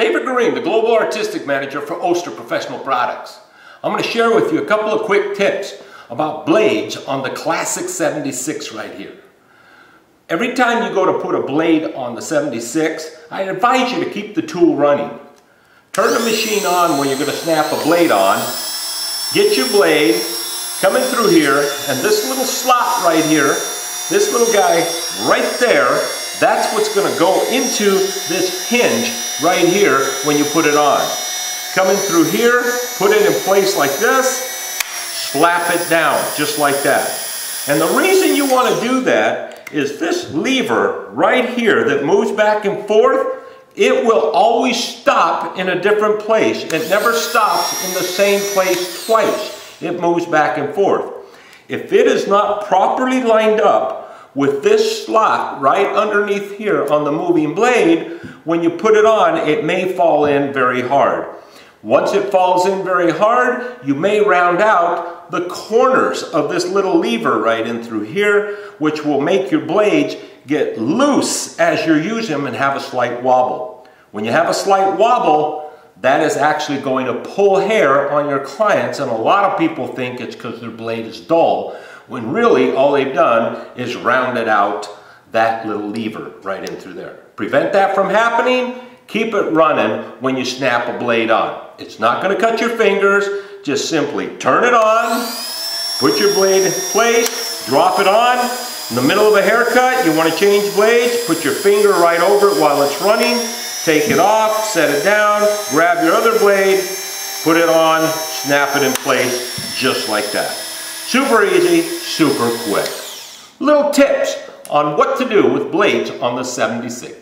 David Green, the Global Artistic Manager for Oster Professional Products. I'm going to share with you a couple of quick tips about blades on the Classic 76 right here. Every time you go to put a blade on the 76, I advise you to keep the tool running. Turn the machine on when you're going to snap a blade on. Get your blade coming through here, and this little slot right here, this little guy right there, that's what's going to go into this hinge right here when you put it on. Coming through here, put it in place like this, slap it down just like that. And the reason you want to do that is this lever right here that moves back and forth, it will always stop in a different place. It never stops in the same place twice. It moves back and forth. If it is not properly lined up with this slot right underneath here on the moving blade, when you put it on, it may fall in very hard. Once it falls in very hard, you may round out the corners of this little lever right in through here, which will make your blades get loose as you use them and have a slight wobble. When you have a slight wobble, that is actually going to pull hair on your clients, and a lot of people think it's because their blade is dull, when really all they've done is rounded out that little lever right in through there. Prevent that from happening, keep it running when you snap a blade on. It's not going to cut your fingers, just simply turn it on, put your blade in place, drop it on. In the middle of a haircut, you want to change blades, put your finger right over it while it's running, take it off, set it down, grab your other blade, put it on, snap it in place just like that. Super easy, super quick. Little tips on what to do with blades on the 76.